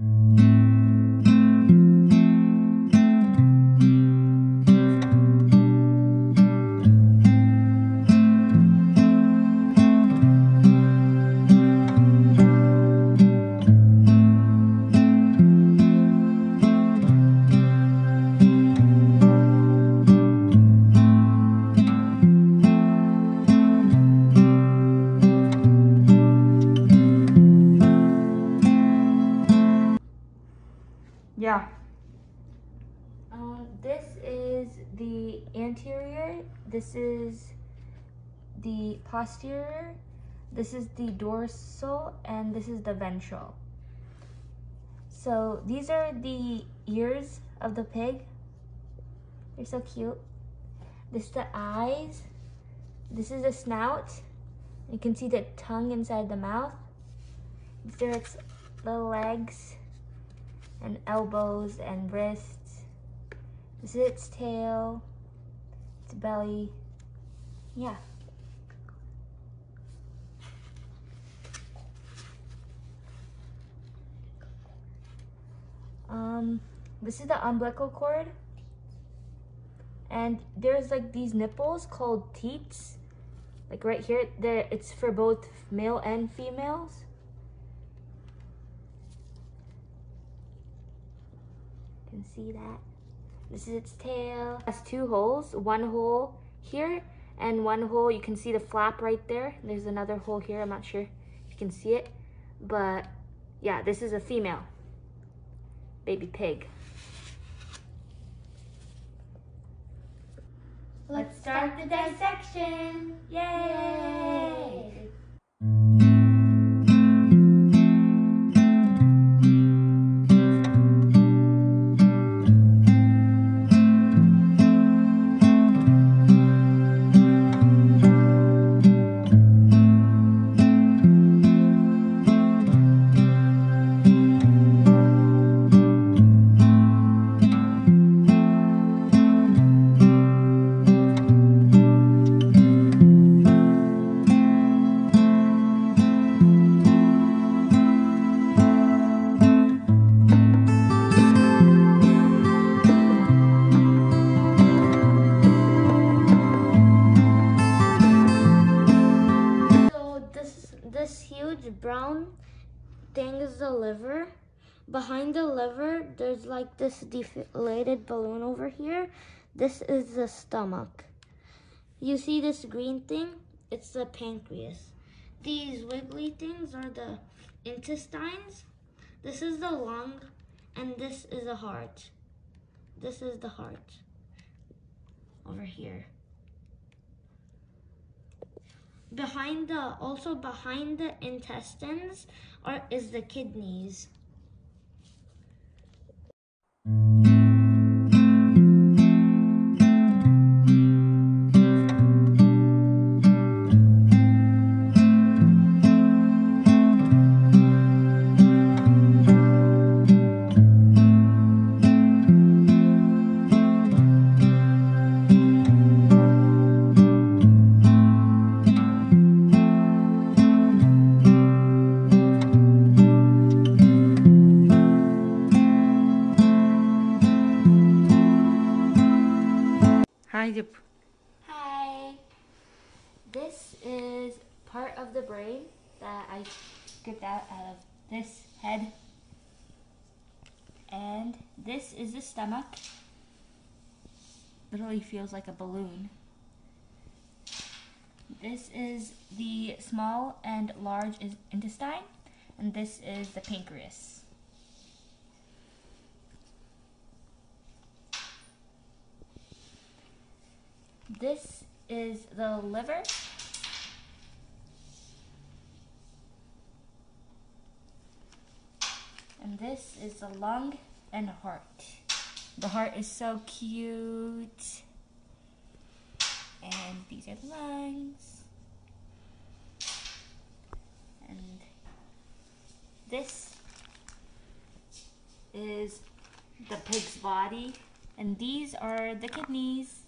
Mm-hmm. Yeah. Um, this is the anterior. This is the posterior. This is the dorsal, and this is the ventral. So these are the ears of the pig. They're so cute. This is the eyes. This is the snout. You can see the tongue inside the mouth. There's the legs and elbows and wrists. This is its tail, its belly. Yeah. Um, this is the umbilical cord. And there's like these nipples called teats. Like right here, it's for both male and females. Can see that. This is its tail. It has two holes, one hole here and one hole, you can see the flap right there. There's another hole here, I'm not sure if you can see it. But yeah, this is a female baby pig. Let's start the dissection. Yay! So thing is the liver. Behind the liver, there's like this deflated balloon over here. This is the stomach. You see this green thing? It's the pancreas. These wiggly things are the intestines. This is the lung, and this is the heart. This is the heart over here. Behind the also behind the intestines are is the kidneys. Hi, Dip. Hi. This is part of the brain that I stripped out out of this head. And this is the stomach. Literally feels like a balloon. This is the small and large intestine, and this is the pancreas. This is the liver. And this is the lung and heart. The heart is so cute. And these are the lungs. And this is the pig's body. And these are the kidneys.